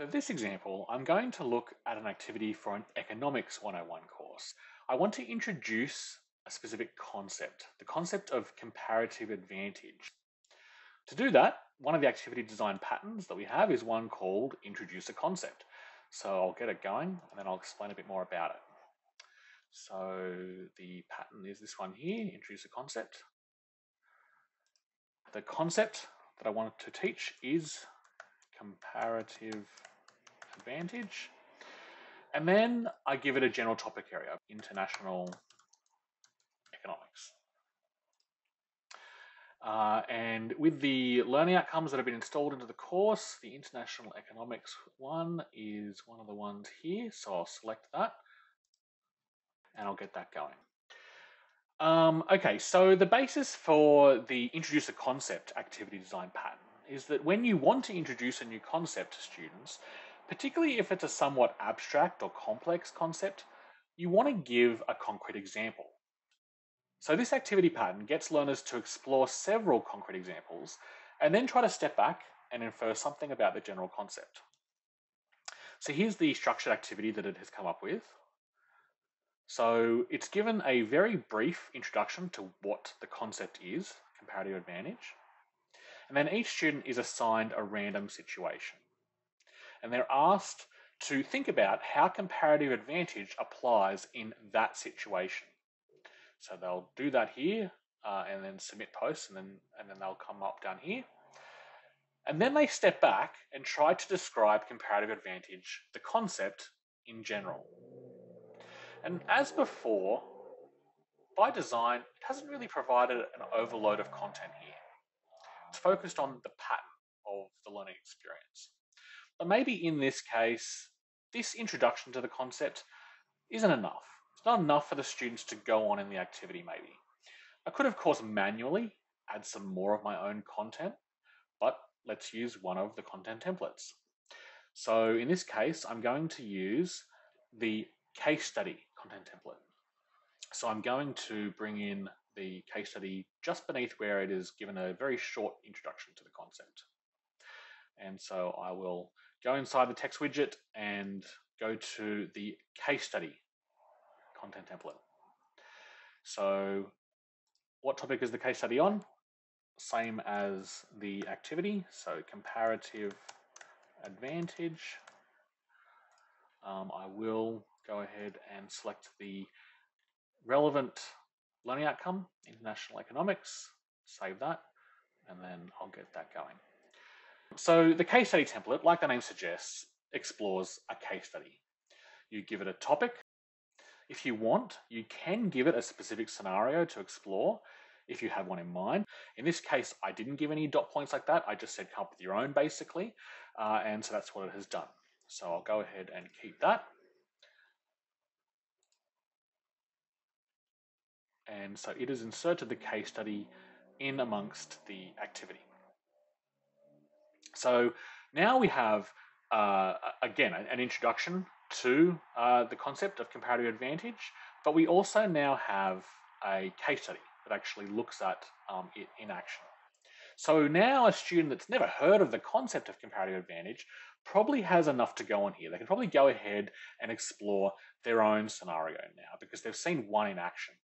For this example, I'm going to look at an activity for an Economics 101 course. I want to introduce a specific concept, the concept of comparative advantage. To do that, one of the activity design patterns that we have is one called Introduce a Concept. So I'll get it going and then I'll explain a bit more about it. So the pattern is this one here, Introduce a Concept. The concept that I wanted to teach is comparative advantage. And then I give it a general topic area, international economics. Uh, and with the learning outcomes that have been installed into the course, the international economics one is one of the ones here. So I'll select that and I'll get that going. Um, okay, so the basis for the introduce a concept activity design pattern is that when you want to introduce a new concept to students, particularly if it's a somewhat abstract or complex concept, you want to give a concrete example. So this activity pattern gets learners to explore several concrete examples and then try to step back and infer something about the general concept. So here's the structured activity that it has come up with. So it's given a very brief introduction to what the concept is, comparative advantage. And then each student is assigned a random situation. And they're asked to think about how comparative advantage applies in that situation. So they'll do that here uh, and then submit posts and then, and then they'll come up down here. And then they step back and try to describe comparative advantage, the concept in general. And as before, by design, it hasn't really provided an overload of content here. It's focused on the pattern of the learning experience. But maybe in this case, this introduction to the concept isn't enough. It's not enough for the students to go on in the activity maybe. I could of course manually add some more of my own content, but let's use one of the content templates. So in this case, I'm going to use the case study content template. So I'm going to bring in the case study just beneath where it is given a very short introduction to the concept. And so I will go inside the text widget and go to the case study content template. So what topic is the case study on? Same as the activity, so comparative advantage. Um, I will go ahead and select the relevant learning outcome, international economics, save that, and then I'll get that going. So the case study template, like the name suggests, explores a case study. You give it a topic, if you want, you can give it a specific scenario to explore if you have one in mind. In this case, I didn't give any dot points like that. I just said come up with your own basically. Uh, and so that's what it has done. So I'll go ahead and keep that. And so it has inserted the case study in amongst the activity. So now we have, uh, again, an introduction to uh, the concept of comparative advantage, but we also now have a case study that actually looks at um, it in action. So now a student that's never heard of the concept of comparative advantage probably has enough to go on here. They can probably go ahead and explore their own scenario now because they've seen one in action.